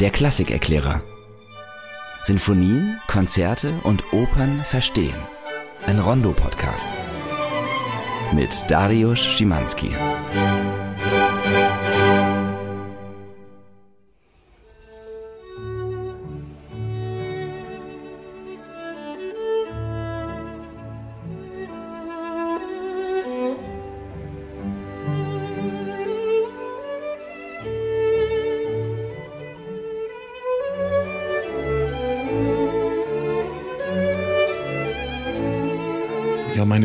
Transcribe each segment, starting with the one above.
Der Klassikerklärer. Sinfonien, Konzerte und Opern verstehen. Ein Rondo-Podcast. Mit Dariusz Schimanski.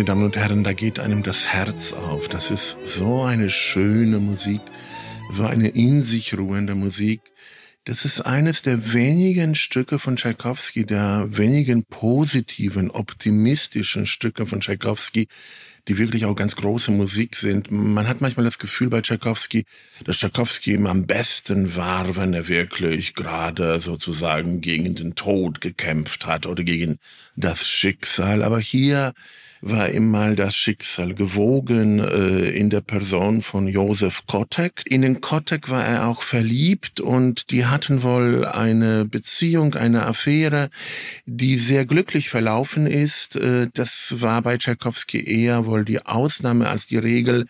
Meine Damen und Herren, da geht einem das Herz auf. Das ist so eine schöne Musik, so eine in sich ruhende Musik. Das ist eines der wenigen Stücke von Tchaikovsky, der wenigen positiven, optimistischen Stücke von Tchaikovsky, die wirklich auch ganz große Musik sind. Man hat manchmal das Gefühl bei Tchaikovsky, dass Tchaikovsky ihm am besten war, wenn er wirklich gerade sozusagen gegen den Tod gekämpft hat oder gegen das Schicksal. Aber hier war ihm mal das Schicksal gewogen äh, in der Person von Josef Kotek. In den Kotek war er auch verliebt und die hatten wohl eine Beziehung, eine Affäre, die sehr glücklich verlaufen ist. Äh, das war bei Tchaikovsky eher wohl die Ausnahme als die Regel.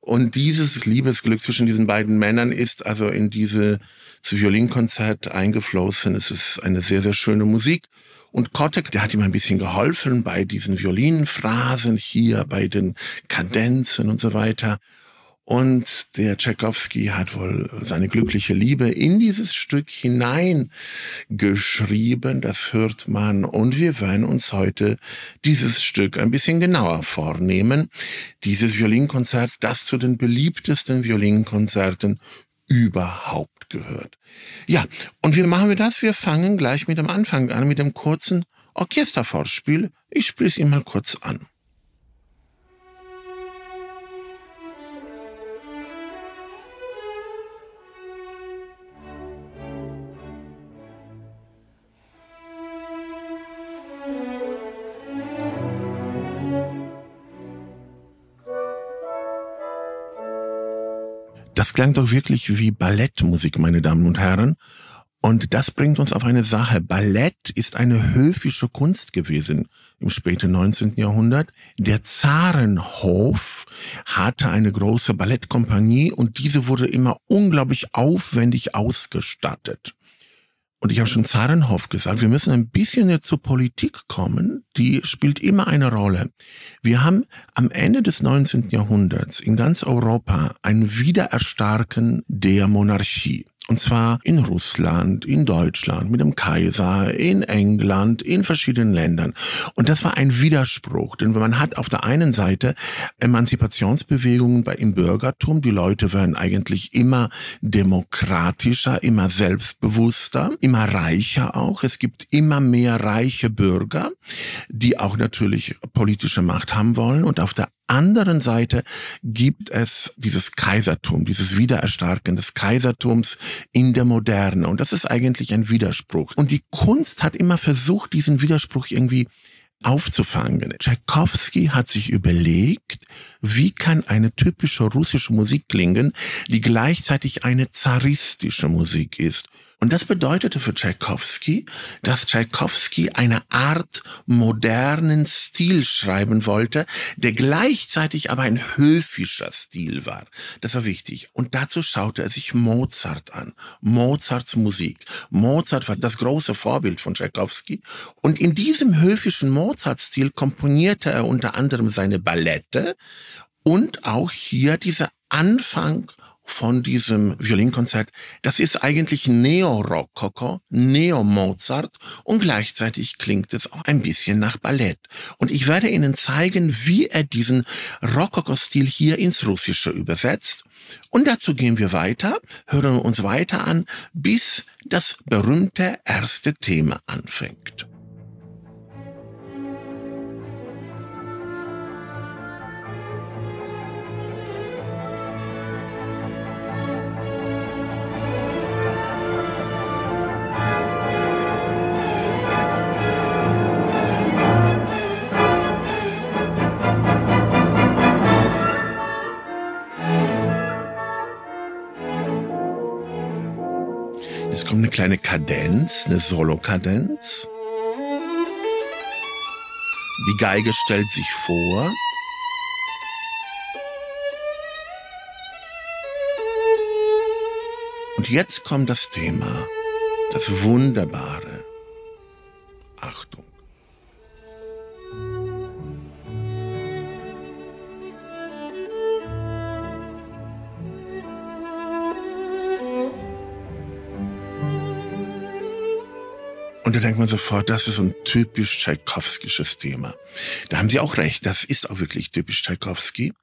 Und dieses Liebesglück zwischen diesen beiden Männern ist also in diese zu Violinkonzert eingeflossen. Es ist eine sehr, sehr schöne Musik. Und Kotek, der hat ihm ein bisschen geholfen bei diesen Violinphrasen hier, bei den Kadenzen und so weiter. Und der Tchaikovsky hat wohl seine glückliche Liebe in dieses Stück hineingeschrieben. Das hört man. Und wir werden uns heute dieses Stück ein bisschen genauer vornehmen. Dieses Violinkonzert, das zu den beliebtesten Violinkonzerten überhaupt gehört. Ja, und wie machen wir das? Wir fangen gleich mit dem Anfang an, mit dem kurzen Orchestervorspiel. Ich spiele es Ihnen mal kurz an. Das klang doch wirklich wie Ballettmusik, meine Damen und Herren. Und das bringt uns auf eine Sache. Ballett ist eine höfische Kunst gewesen im späten 19. Jahrhundert. Der Zarenhof hatte eine große Ballettkompanie und diese wurde immer unglaublich aufwendig ausgestattet. Und ich habe schon Zarenhof gesagt, wir müssen ein bisschen jetzt zur Politik kommen. Die spielt immer eine Rolle. Wir haben am Ende des 19. Jahrhunderts in ganz Europa ein Wiedererstarken der Monarchie. Und zwar in Russland, in Deutschland, mit dem Kaiser, in England, in verschiedenen Ländern. Und das war ein Widerspruch, denn man hat auf der einen Seite Emanzipationsbewegungen im Bürgertum. Die Leute werden eigentlich immer demokratischer, immer selbstbewusster, immer reicher auch. Es gibt immer mehr reiche Bürger, die auch natürlich politische Macht haben wollen. Und auf der anderen Seite gibt es dieses Kaisertum, dieses Wiedererstarken des Kaisertums in der Moderne. Und das ist eigentlich ein Widerspruch. Und die Kunst hat immer versucht, diesen Widerspruch irgendwie aufzufangen. Tchaikovsky hat sich überlegt, wie kann eine typische russische Musik klingen, die gleichzeitig eine zaristische Musik ist. Und das bedeutete für Tchaikovsky, dass Tchaikovsky eine Art modernen Stil schreiben wollte, der gleichzeitig aber ein höfischer Stil war. Das war wichtig. Und dazu schaute er sich Mozart an. Mozarts Musik. Mozart war das große Vorbild von Tchaikovsky. Und in diesem höfischen Mozart-Stil komponierte er unter anderem seine Ballette und auch hier dieser Anfang von diesem Violinkonzert, das ist eigentlich Neo-Rococo, Neo-Mozart und gleichzeitig klingt es auch ein bisschen nach Ballett. Und ich werde Ihnen zeigen, wie er diesen Rococo-Stil hier ins Russische übersetzt. Und dazu gehen wir weiter, hören uns weiter an, bis das berühmte erste Thema anfängt. Kleine Kadenz, eine Solo-Kadenz. Die Geige stellt sich vor. Und jetzt kommt das Thema, das Wunderbare. Denkt man sofort, das ist ein typisch Tschaikowskisches Thema. Da haben Sie auch recht, das ist auch wirklich typisch Tschaikowski.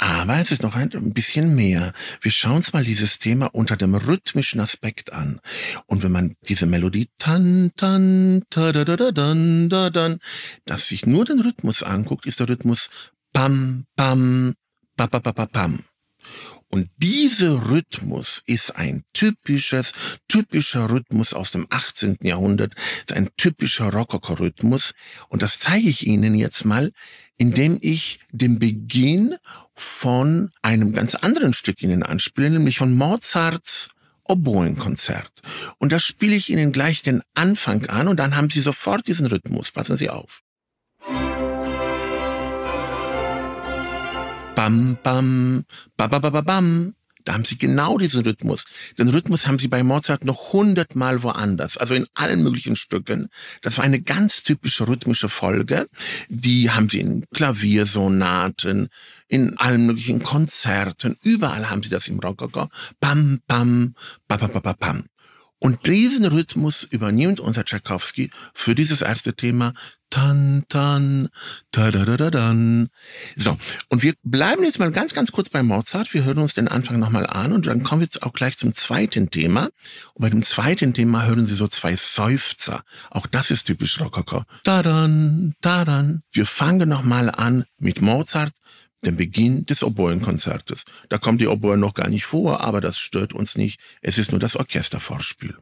Aber es ist noch ein bisschen mehr. Wir schauen uns mal dieses Thema unter dem rhythmischen Aspekt an. Und wenn man diese Melodie tan, tan, ta, da, da, da, dan, da, dan, dass sich nur den Rhythmus anguckt, ist der Rhythmus pam, pam, pa, pa, pa, pa, pam. Und dieser Rhythmus ist ein typisches, typischer Rhythmus aus dem 18. Jahrhundert, ist ein typischer Rokoko-Rhythmus. Und das zeige ich Ihnen jetzt mal, indem ich den Beginn von einem ganz anderen Stück Ihnen anspiele, nämlich von Mozarts Oboenkonzert. Und da spiele ich Ihnen gleich den Anfang an und dann haben Sie sofort diesen Rhythmus. Passen Sie auf. Bam, bam, ba, ba, ba, ba, bam. Da haben sie genau diesen Rhythmus. Den Rhythmus haben sie bei Mozart noch hundertmal woanders, also in allen möglichen Stücken. Das war eine ganz typische rhythmische Folge. Die haben sie in Klaviersonaten, in allen möglichen Konzerten, überall haben sie das im Rokoko. Bam, bam, ba, ba, ba, ba, bam. Und diesen Rhythmus übernimmt unser Tchaikovsky für dieses erste Thema Tan, tan, ta, da, da, da, dan. So, und wir bleiben jetzt mal ganz, ganz kurz bei Mozart. Wir hören uns den Anfang nochmal an und dann kommen wir jetzt auch gleich zum zweiten Thema. Und bei dem zweiten Thema hören Sie so zwei Seufzer. Auch das ist typisch Rokoko. Da, dan, da, dan. Wir fangen nochmal an mit Mozart den Beginn des Oboenkonzertes. Da kommt die Oboe noch gar nicht vor, aber das stört uns nicht. Es ist nur das Orchestervorspiel.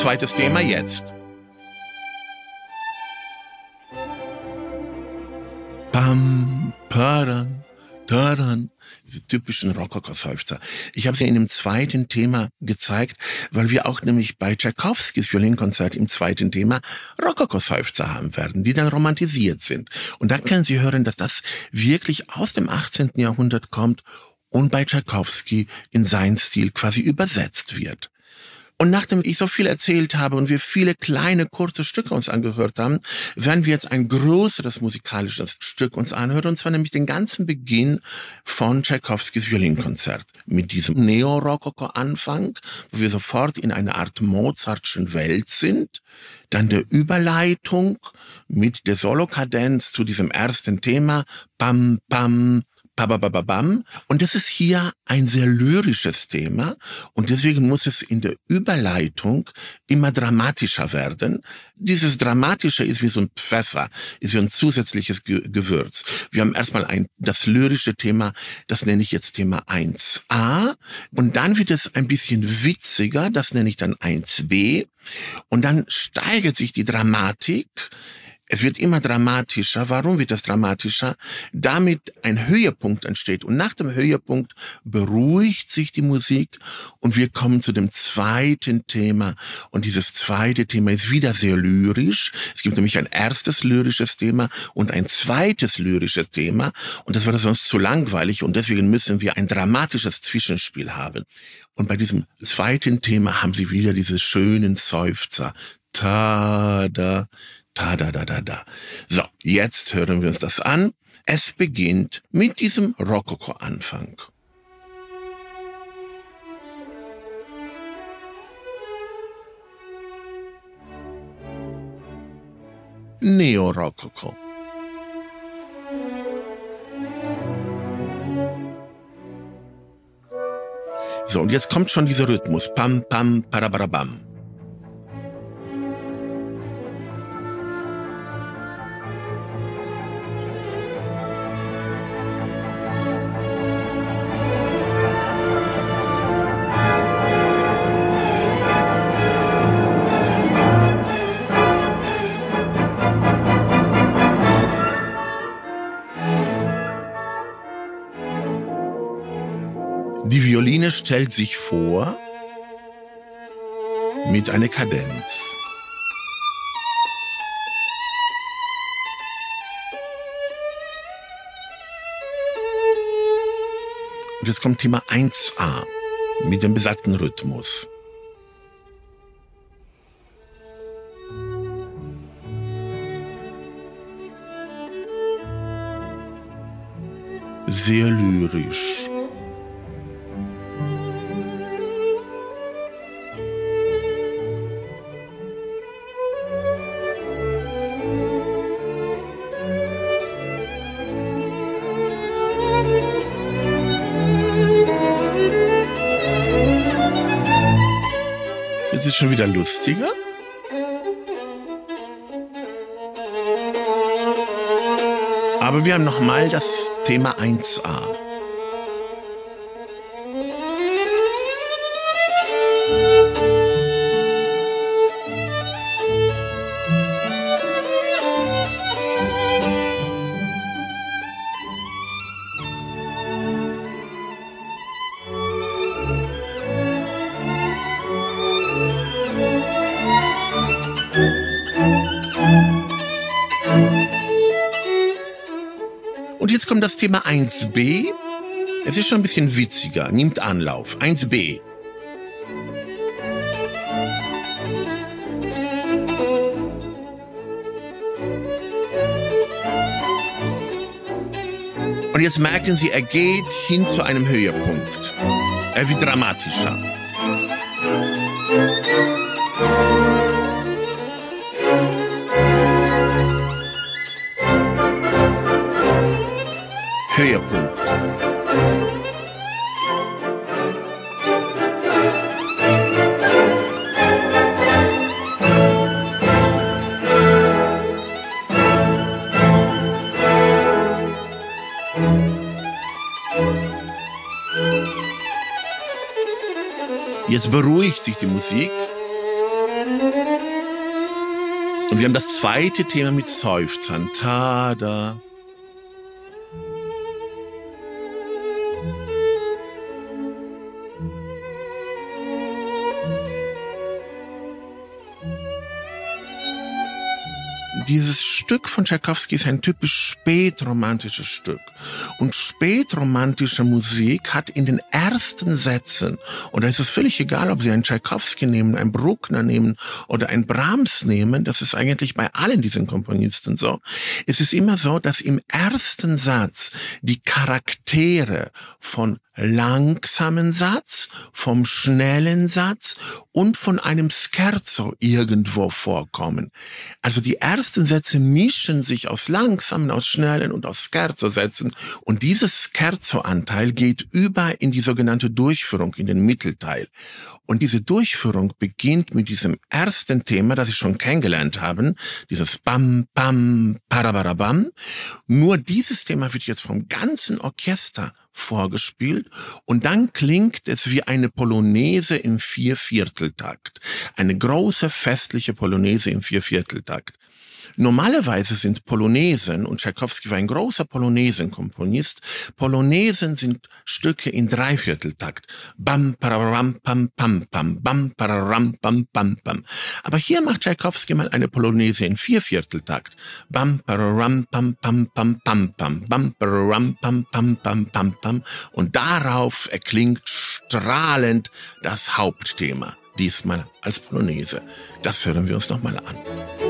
Zweites Thema jetzt. Pam, paran, taran, diese typischen Rokoko-Seufzer. Ich habe sie in dem zweiten Thema gezeigt, weil wir auch nämlich bei Tchaikovskis Violinkonzert im zweiten Thema Rokoko-Seufzer haben werden, die dann romantisiert sind. Und da können Sie hören, dass das wirklich aus dem 18. Jahrhundert kommt und bei Tchaikovsky in seinen Stil quasi übersetzt wird. Und nachdem ich so viel erzählt habe und wir viele kleine, kurze Stücke uns angehört haben, werden wir jetzt ein größeres musikalisches Stück uns anhören, und zwar nämlich den ganzen Beginn von Tchaikovskis Violinkonzert. Mit diesem Neo-Rokoko-Anfang, wo wir sofort in einer Art Mozartschen Welt sind, dann der Überleitung mit der Solokadenz zu diesem ersten Thema, Pam, Pam, Babababam. Und das ist hier ein sehr lyrisches Thema und deswegen muss es in der Überleitung immer dramatischer werden. Dieses Dramatische ist wie so ein Pfeffer, ist wie ein zusätzliches Ge Gewürz. Wir haben erstmal ein, das lyrische Thema, das nenne ich jetzt Thema 1a und dann wird es ein bisschen witziger, das nenne ich dann 1b und dann steigert sich die Dramatik es wird immer dramatischer. Warum wird das dramatischer? Damit ein Höhepunkt entsteht. Und nach dem Höhepunkt beruhigt sich die Musik und wir kommen zu dem zweiten Thema. Und dieses zweite Thema ist wieder sehr lyrisch. Es gibt nämlich ein erstes lyrisches Thema und ein zweites lyrisches Thema. Und das wäre sonst zu langweilig und deswegen müssen wir ein dramatisches Zwischenspiel haben. Und bei diesem zweiten Thema haben sie wieder diese schönen Seufzer. Ta da da da da da. So, jetzt hören wir uns das an. Es beginnt mit diesem Rokoko-Anfang. Neo-Rokoko. So, und jetzt kommt schon dieser Rhythmus. Pam, pam, parabarabam. Stellt sich vor mit einer Kadenz. Und jetzt kommt Thema 1a mit dem besagten Rhythmus. Sehr lyrisch. Schon wieder lustiger. Aber wir haben noch mal das Thema 1a. Das Thema 1b. Es ist schon ein bisschen witziger, nimmt Anlauf. 1b. Und jetzt merken Sie, er geht hin zu einem Höhepunkt. Er wird dramatischer. Beruhigt sich die Musik. Und wir haben das zweite Thema mit Seufzern. Tada. Dieses Stück von Tchaikovsky ist ein typisch spätromantisches Stück. Und spätromantische Musik hat in den ersten Sätzen, und da ist es völlig egal, ob Sie einen Tchaikovsky nehmen, einen Bruckner nehmen oder einen Brahms nehmen, das ist eigentlich bei allen diesen Komponisten so. Es ist immer so, dass im ersten Satz die Charaktere von langsamen Satz, vom schnellen Satz und von einem Scherzo irgendwo vorkommen. Also die ersten Sätze mischen sich aus langsamen, aus schnellen und aus Scherzo-Sätzen und dieses Scherzo-Anteil geht über in die sogenannte Durchführung, in den Mittelteil. Und diese Durchführung beginnt mit diesem ersten Thema, das Sie schon kennengelernt haben, dieses Bam, Bam, Parabarabam. Nur dieses Thema wird jetzt vom ganzen Orchester vorgespielt und dann klingt es wie eine Polonaise im Viervierteltakt. Eine große festliche Polonaise im Viervierteltakt. Normalerweise sind Polonesen, und Tchaikovsky war ein großer Polonesenkomponist, Polonesen sind Stücke in Dreivierteltakt. Bam, pararam, pam, pam, pam, bam, pararam, pam, pam, pam. Aber hier macht Tchaikovsky mal eine Polonese in Viervierteltakt. Bam, pararam, pam, pam, pam, pam, pam, bam, pararam, pam, pam, pam, pam, pam. Und darauf erklingt strahlend das Hauptthema. Diesmal als Polonese. Das hören wir uns nochmal an.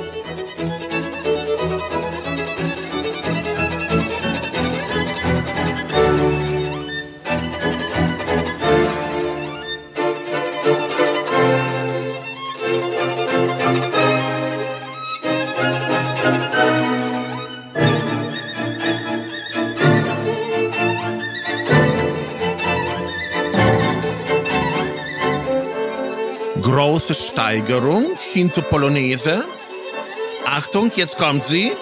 Steigerung hin zur Polonaise. Achtung, jetzt kommt sie.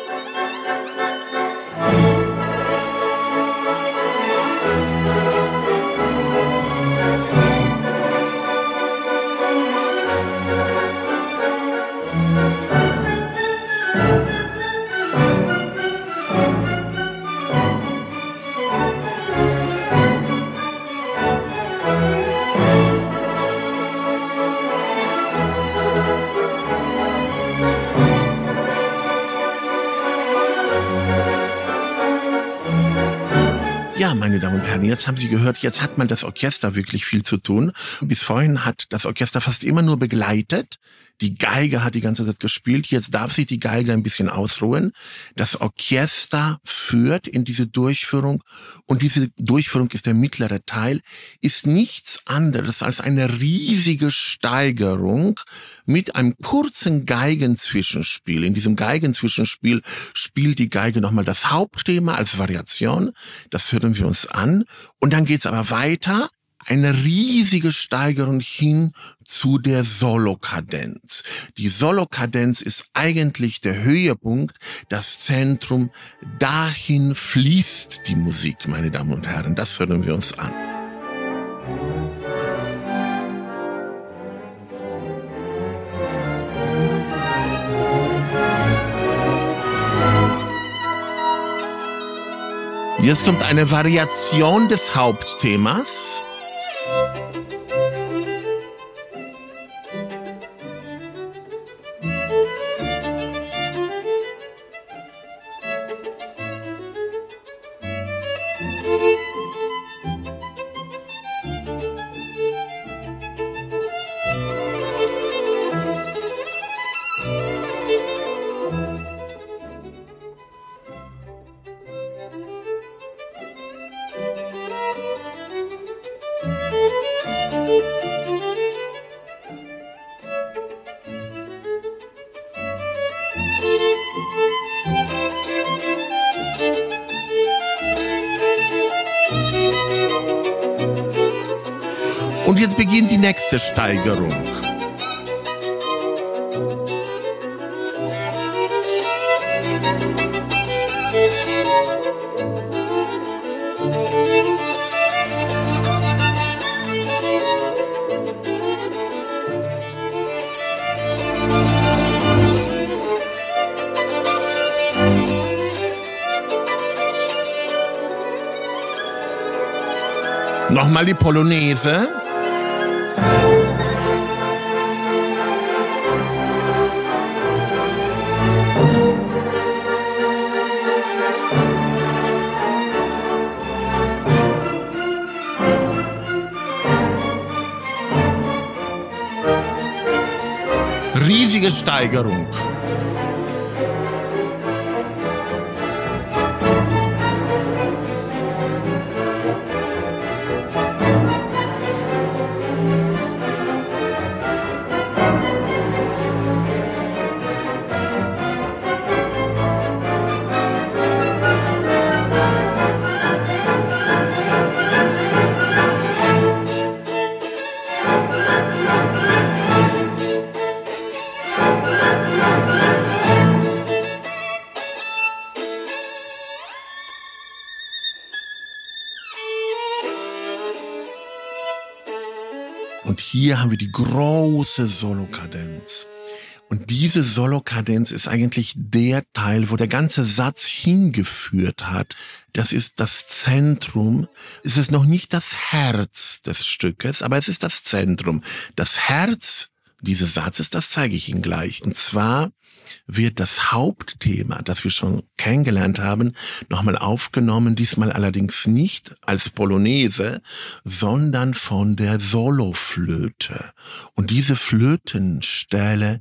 Und jetzt haben Sie gehört, jetzt hat man das Orchester wirklich viel zu tun. Bis vorhin hat das Orchester fast immer nur begleitet. Die Geige hat die ganze Zeit gespielt. Jetzt darf sich die Geige ein bisschen ausruhen. Das Orchester führt in diese Durchführung und diese Durchführung ist der mittlere Teil, ist nichts anderes als eine riesige Steigerung mit einem kurzen Geigenzwischenspiel. In diesem Geigenzwischenspiel spielt die Geige nochmal das Hauptthema als Variation. Das hören wir uns an. Und dann geht's aber weiter eine riesige Steigerung hin zu der Solokadenz. Die Solokadenz ist eigentlich der Höhepunkt, das Zentrum. Dahin fließt die Musik, meine Damen und Herren. Das hören wir uns an. Jetzt kommt eine Variation des Hauptthemas. thank you Und jetzt beginnt die nächste Steigerung. Nochmal die Polonaise. Riesige hier haben wir die große Solokadenz. Und diese Solokadenz ist eigentlich der Teil, wo der ganze Satz hingeführt hat. Das ist das Zentrum. Es ist noch nicht das Herz des Stückes, aber es ist das Zentrum. Das Herz dieses Satzes, das zeige ich Ihnen gleich. Und zwar wird das Hauptthema, das wir schon kennengelernt haben, nochmal aufgenommen, diesmal allerdings nicht als Polonaise, sondern von der Soloflöte. Und diese Flötenstelle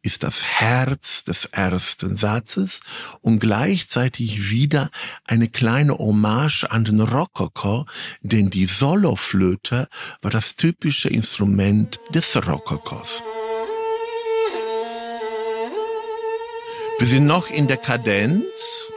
ist das Herz des ersten Satzes und gleichzeitig wieder eine kleine Hommage an den Rokoko, denn die Soloflöte war das typische Instrument des Rokokos. Wir sind noch in der Kadenz.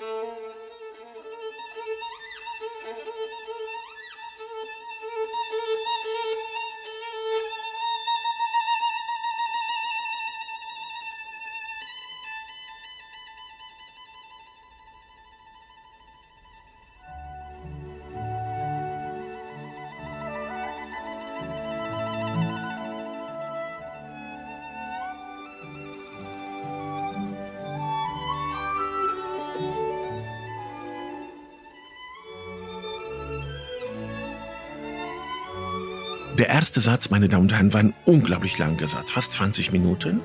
Erste Satz, meine Damen und Herren, war ein unglaublich langer Satz, fast 20 Minuten.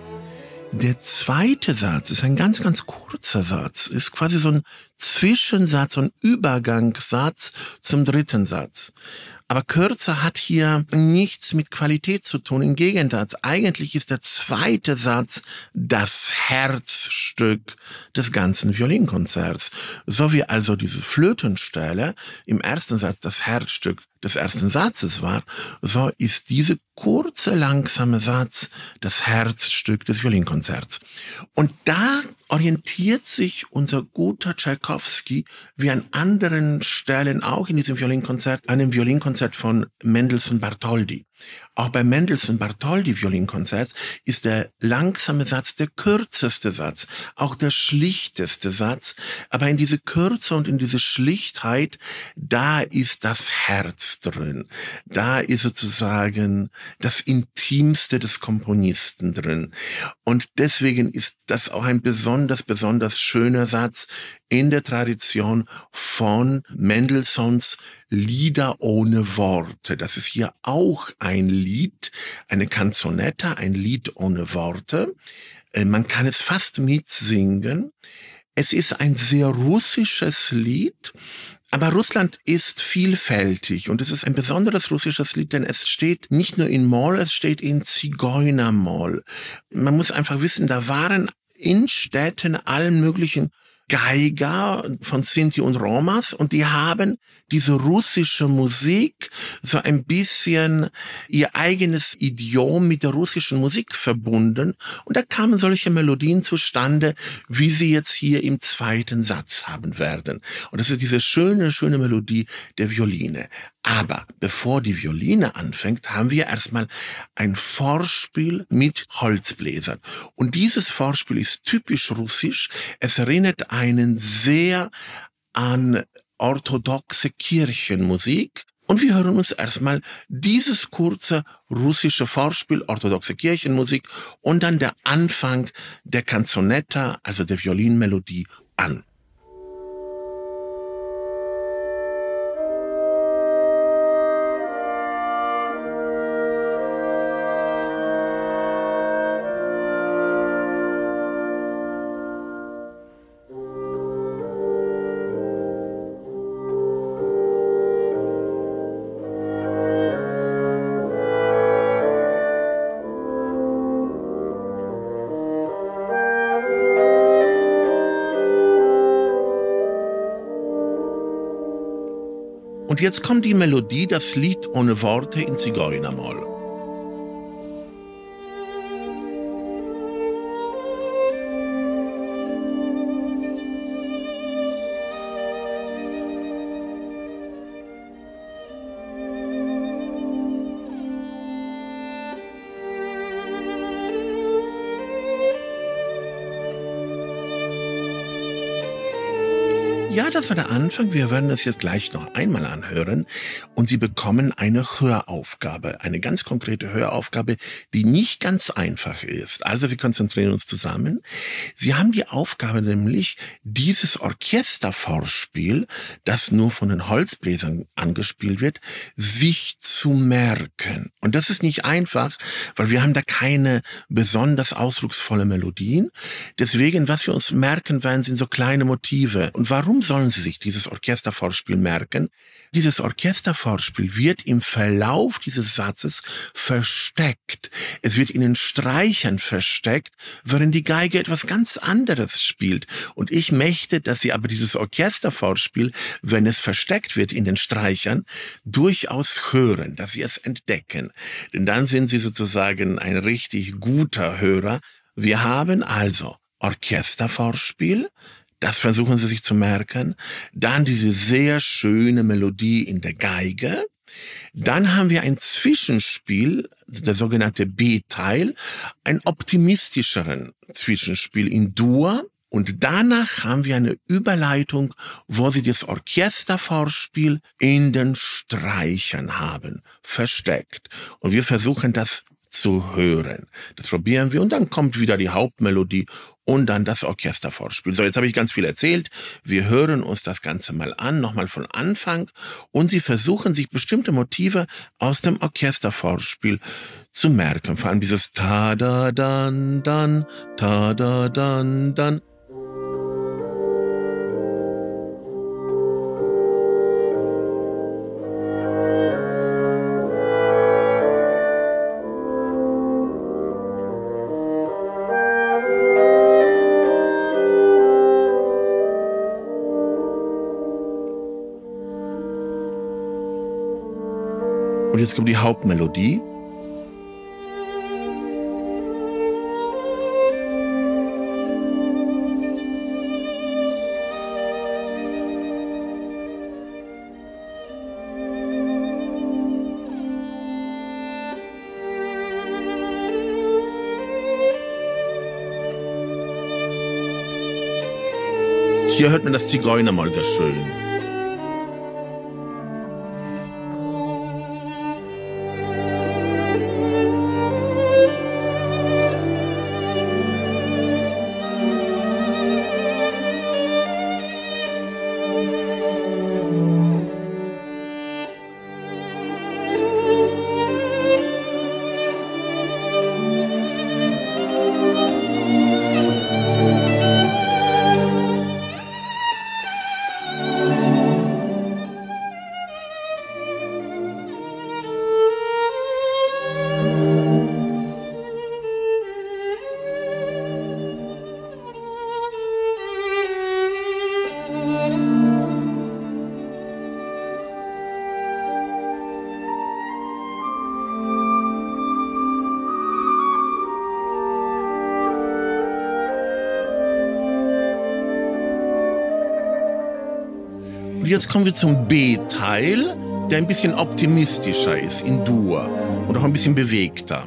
Der zweite Satz ist ein ganz, ganz kurzer Satz, ist quasi so ein Zwischensatz, so ein Übergangssatz zum dritten Satz. Aber kürzer hat hier nichts mit Qualität zu tun. Im Gegenteil, eigentlich ist der zweite Satz das Herzstück des ganzen Violinkonzerts. So wie also diese Flötenstelle im ersten Satz das Herzstück des ersten Satzes war, so ist diese kurze, langsame Satz das Herzstück des Violinkonzerts. Und da orientiert sich unser guter Tchaikovsky wie an anderen Stellen auch in diesem Violinkonzert, einem Violinkonzert von Mendelssohn Bartholdy. Auch bei Mendelssohn Bartholdy Violinkonzert ist der langsame Satz der kürzeste Satz, auch der schlichteste Satz. Aber in diese Kürze und in diese Schlichtheit, da ist das Herz drin. Da ist sozusagen das Intimste des Komponisten drin. Und deswegen ist das auch ein besonders, besonders schöner Satz in der Tradition von Mendelssohns Lieder ohne Worte. Das ist hier auch ein Lied, eine Canzonetta, ein Lied ohne Worte. Äh, man kann es fast mitsingen. Es ist ein sehr russisches Lied. Aber Russland ist vielfältig und es ist ein besonderes russisches Lied, denn es steht nicht nur in Moll, es steht in Zigeunermoll. Man muss einfach wissen, da waren in Städten allen möglichen Geiger von Sinti und Romas und die haben diese russische Musik so ein bisschen ihr eigenes Idiom mit der russischen Musik verbunden und da kamen solche Melodien zustande, wie sie jetzt hier im zweiten Satz haben werden. Und das ist diese schöne, schöne Melodie der Violine. Aber bevor die Violine anfängt, haben wir erstmal ein Vorspiel mit Holzbläsern. Und dieses Vorspiel ist typisch russisch. Es erinnert einen sehr an orthodoxe Kirchenmusik. Und wir hören uns erstmal dieses kurze russische Vorspiel, orthodoxe Kirchenmusik und dann der Anfang der Canzonetta, also der Violinmelodie, an. Und jetzt kommt die Melodie, das Lied ohne Worte in Zigeunermoll. Das war der Anfang. Wir werden das jetzt gleich noch einmal anhören. Und Sie bekommen eine Höraufgabe, eine ganz konkrete Höraufgabe, die nicht ganz einfach ist. Also wir konzentrieren uns zusammen. Sie haben die Aufgabe nämlich, dieses Orchestervorspiel, das nur von den Holzbläsern angespielt wird, sich zu merken. Und das ist nicht einfach, weil wir haben da keine besonders ausdrucksvolle Melodien. Deswegen, was wir uns merken werden, sind so kleine Motive. Und warum sollen Sie sich dieses Orchestervorspiel merken? Dieses Orchestervorspiel wird im Verlauf dieses Satzes versteckt. Es wird in den Streichern versteckt, während die Geige etwas ganz anderes spielt. Und ich möchte, dass Sie aber dieses Orchestervorspiel, wenn es versteckt wird in den Streichern, durchaus hören, dass Sie es entdecken. Denn dann sind Sie sozusagen ein richtig guter Hörer. Wir haben also Orchestervorspiel, das versuchen Sie sich zu merken. Dann diese sehr schöne Melodie in der Geige. Dann haben wir ein Zwischenspiel, der sogenannte B-Teil, ein optimistischeren Zwischenspiel in Dur. Und danach haben wir eine Überleitung, wo sie das Orchestervorspiel in den Streichern haben, versteckt. Und wir versuchen das zu hören. Das probieren wir und dann kommt wieder die Hauptmelodie und dann das Orchestervorspiel. So, jetzt habe ich ganz viel erzählt. Wir hören uns das Ganze mal an, nochmal von Anfang und Sie versuchen sich bestimmte Motive aus dem Orchestervorspiel zu merken. Vor allem dieses Ta-da-dan-dan, Ta-da-dan-dan. Und jetzt kommt die Hauptmelodie. Hier hört man das Zigeunermoll sehr schön. Jetzt kommen wir zum B-Teil, der ein bisschen optimistischer ist, in Dur und auch ein bisschen bewegter.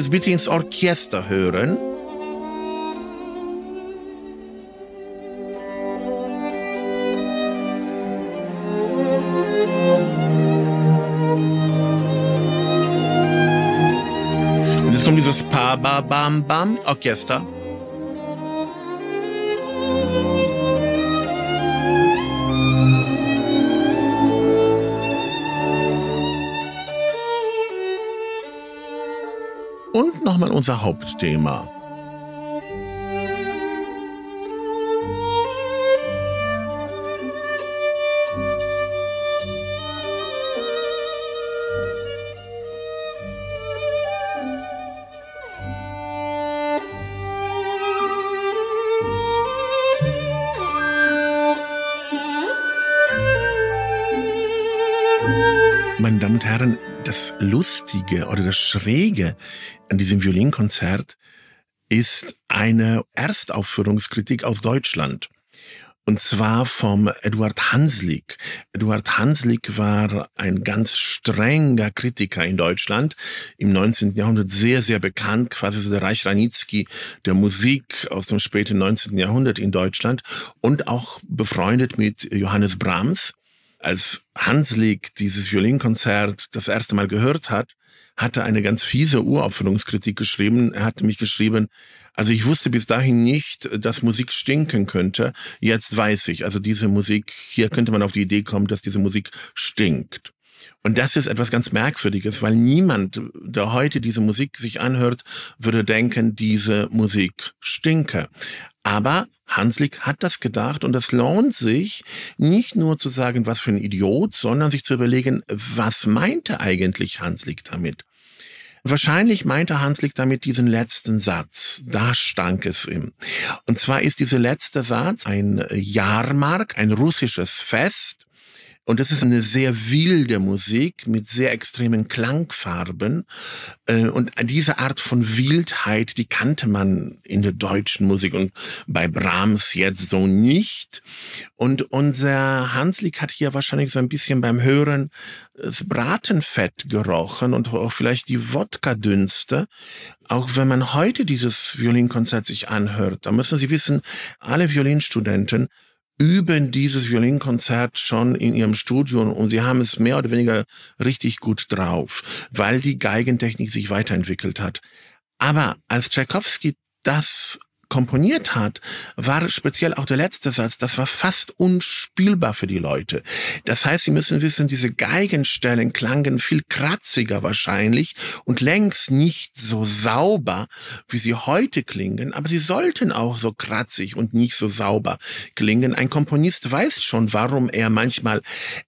Jetzt bitte ins Orchester hören. Und jetzt kommt dieses Pa, Ba, Bam. Nochmal unser Hauptthema. Lustige oder das Schräge an diesem Violinkonzert ist eine Erstaufführungskritik aus Deutschland. Und zwar vom Eduard Hanslick. Eduard Hanslick war ein ganz strenger Kritiker in Deutschland, im 19. Jahrhundert sehr, sehr bekannt, quasi so der Reich Ranitzky der Musik aus dem späten 19. Jahrhundert in Deutschland und auch befreundet mit Johannes Brahms als Hanslick dieses Violinkonzert das erste Mal gehört hat, hatte eine ganz fiese Uraufführungskritik geschrieben. Er hat nämlich geschrieben, also ich wusste bis dahin nicht, dass Musik stinken könnte. Jetzt weiß ich, also diese Musik, hier könnte man auf die Idee kommen, dass diese Musik stinkt. Und das ist etwas ganz Merkwürdiges, weil niemand, der heute diese Musik sich anhört, würde denken, diese Musik stinke. Aber Hanslick hat das gedacht und es lohnt sich, nicht nur zu sagen, was für ein Idiot, sondern sich zu überlegen, was meinte eigentlich Hanslick damit? Wahrscheinlich meinte Hanslick damit diesen letzten Satz. Da stank es ihm. Und zwar ist dieser letzte Satz ein Jahrmark, ein russisches Fest, und das ist eine sehr wilde Musik mit sehr extremen Klangfarben. Äh, und diese Art von Wildheit, die kannte man in der deutschen Musik und bei Brahms jetzt so nicht. Und unser Hanslik hat hier wahrscheinlich so ein bisschen beim Hören das Bratenfett gerochen und auch vielleicht die Wodka-Dünste. Auch wenn man heute dieses Violinkonzert sich anhört, da müssen Sie wissen, alle Violinstudenten üben dieses Violinkonzert schon in ihrem Studio und sie haben es mehr oder weniger richtig gut drauf, weil die Geigentechnik sich weiterentwickelt hat. Aber als Tchaikovsky das komponiert hat, war speziell auch der letzte Satz, das war fast unspielbar für die Leute. Das heißt, Sie müssen wissen, diese Geigenstellen klangen viel kratziger wahrscheinlich und längst nicht so sauber, wie sie heute klingen, aber sie sollten auch so kratzig und nicht so sauber klingen. Ein Komponist weiß schon, warum er manchmal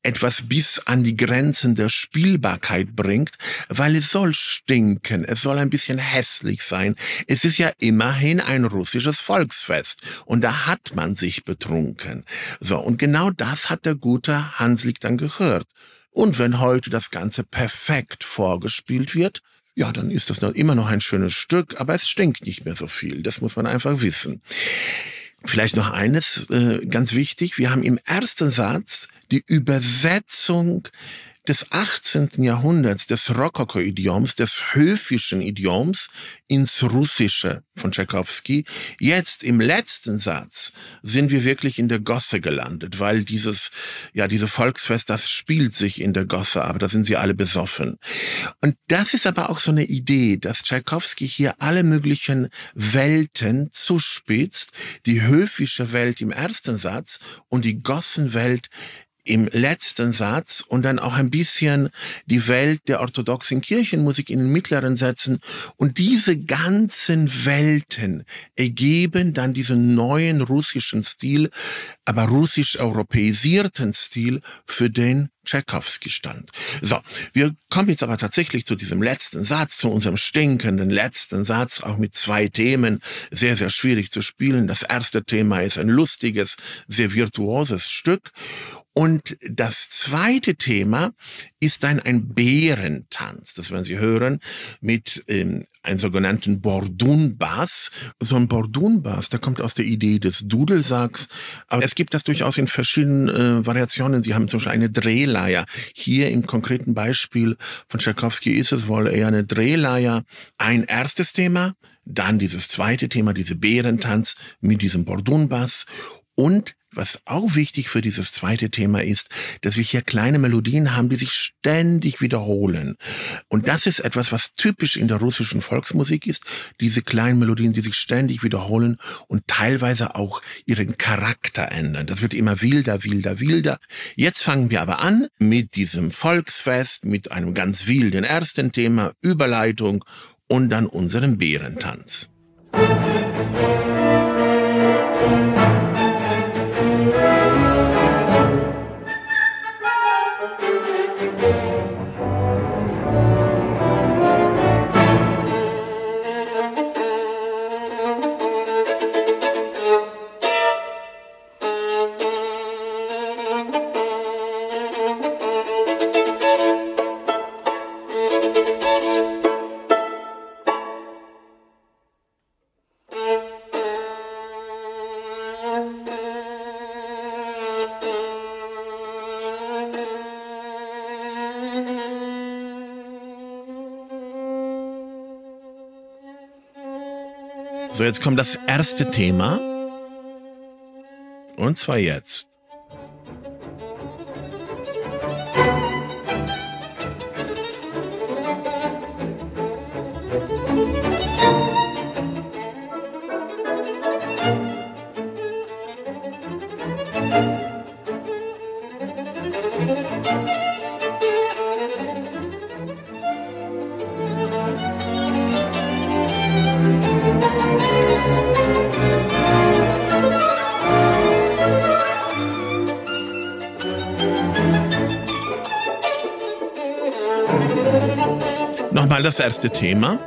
etwas bis an die Grenzen der Spielbarkeit bringt, weil es soll stinken, es soll ein bisschen hässlich sein. Es ist ja immerhin ein Russ russisches Volksfest. Und da hat man sich betrunken. So, und genau das hat der gute Hanslik dann gehört. Und wenn heute das Ganze perfekt vorgespielt wird, ja, dann ist das noch immer noch ein schönes Stück, aber es stinkt nicht mehr so viel. Das muss man einfach wissen. Vielleicht noch eines, äh, ganz wichtig. Wir haben im ersten Satz die Übersetzung des 18. Jahrhunderts, des Rokoko-Idioms, des höfischen Idioms ins Russische von Tchaikovsky. Jetzt im letzten Satz sind wir wirklich in der Gosse gelandet, weil dieses, ja, diese Volksfest, das spielt sich in der Gosse, aber da sind sie alle besoffen. Und das ist aber auch so eine Idee, dass Tchaikovsky hier alle möglichen Welten zuspitzt, die höfische Welt im ersten Satz und die Gossenwelt im letzten Satz und dann auch ein bisschen die Welt der orthodoxen Kirchenmusik in den mittleren Sätzen. Und diese ganzen Welten ergeben dann diesen neuen russischen Stil, aber russisch-europäisierten Stil, für den Tchaikovsky stand. So, wir kommen jetzt aber tatsächlich zu diesem letzten Satz, zu unserem stinkenden letzten Satz, auch mit zwei Themen, sehr, sehr schwierig zu spielen. Das erste Thema ist ein lustiges, sehr virtuoses Stück und das zweite Thema ist dann ein Bärentanz. Das werden Sie hören mit ähm, einem sogenannten Bordun-Bass. So ein Bordun-Bass, der kommt aus der Idee des Dudelsacks. Aber es gibt das durchaus in verschiedenen äh, Variationen. Sie haben zum Beispiel eine Drehleier. Hier im konkreten Beispiel von Tchaikovsky ist es wohl eher eine Drehleier. Ein erstes Thema, dann dieses zweite Thema, diese Bärentanz mit diesem Bordun-Bass und was auch wichtig für dieses zweite Thema ist, dass wir hier kleine Melodien haben, die sich ständig wiederholen. Und das ist etwas, was typisch in der russischen Volksmusik ist. Diese kleinen Melodien, die sich ständig wiederholen und teilweise auch ihren Charakter ändern. Das wird immer wilder, wilder, wilder. Jetzt fangen wir aber an mit diesem Volksfest, mit einem ganz wilden ersten Thema, Überleitung und dann unserem Bärentanz. Musik So, jetzt kommt das erste Thema. Und zwar jetzt. Música das erste Thema.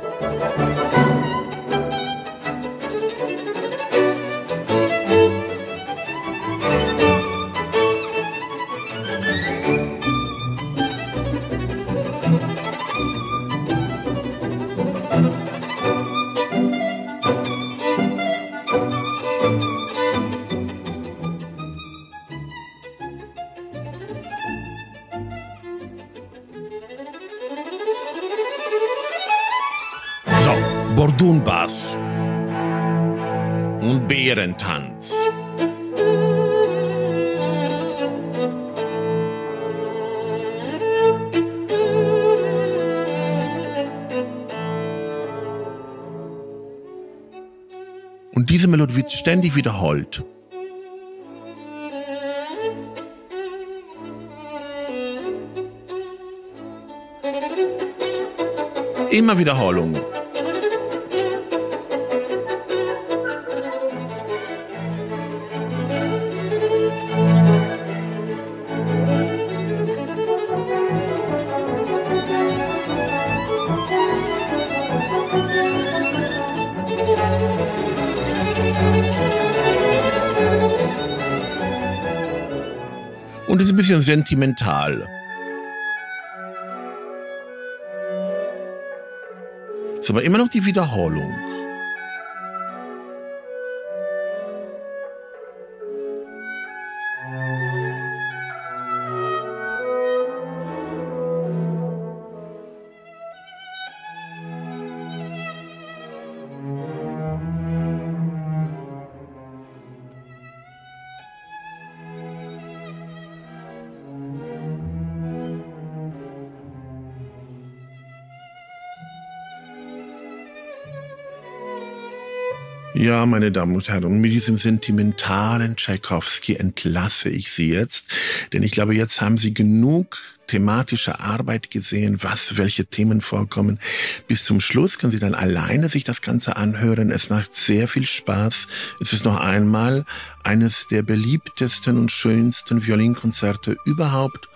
Und diese Melodie wird ständig wiederholt. Immer Wiederholung. Bisschen sentimental. Ist aber immer noch die Wiederholung. Ja, meine Damen und Herren, und mit diesem sentimentalen Tschaikowski entlasse ich Sie jetzt, denn ich glaube, jetzt haben Sie genug thematische Arbeit gesehen, was, welche Themen vorkommen. Bis zum Schluss können Sie dann alleine sich das Ganze anhören. Es macht sehr viel Spaß. Es ist noch einmal eines der beliebtesten und schönsten Violinkonzerte überhaupt.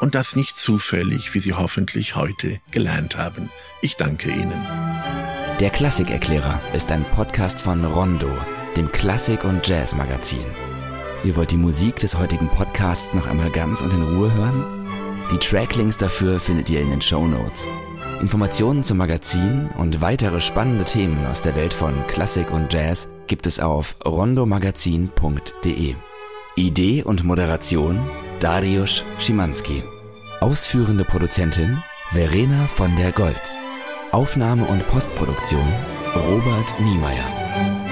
Und das nicht zufällig, wie Sie hoffentlich heute gelernt haben. Ich danke Ihnen. Der Klassikerklärer ist ein Podcast von Rondo, dem Klassik- und Jazz-Magazin. Ihr wollt die Musik des heutigen Podcasts noch einmal ganz und in Ruhe hören? Die Tracklinks dafür findet ihr in den Show Notes. Informationen zum Magazin und weitere spannende Themen aus der Welt von Klassik und Jazz gibt es auf rondomagazin.de. Idee und Moderation Dariusz Schimanski. Ausführende Produzentin Verena von der Goltz. Aufnahme und Postproduktion Robert Niemeyer.